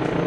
Bye.